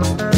Bye.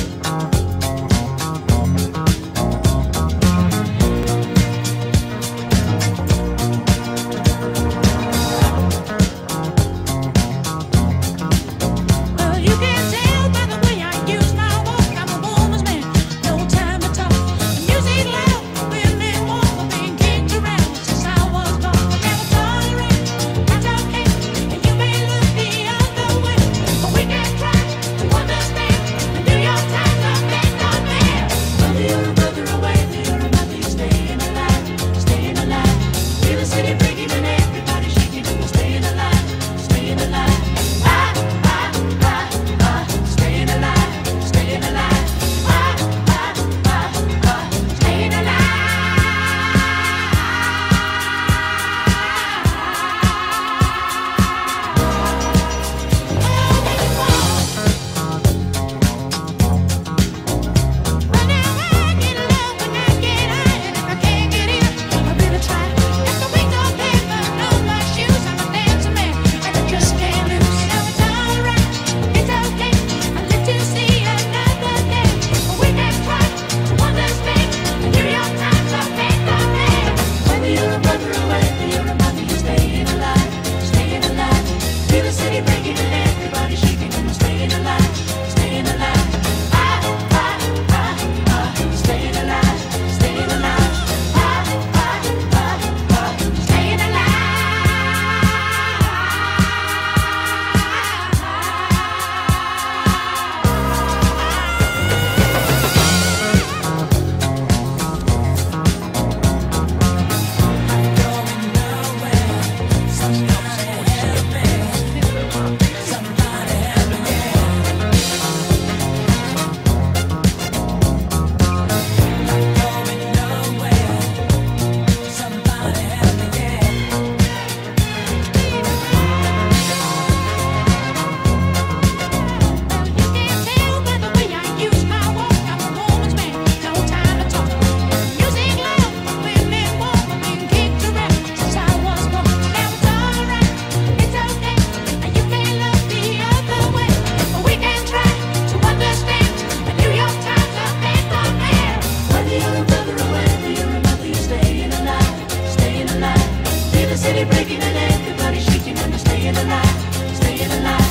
feel alive.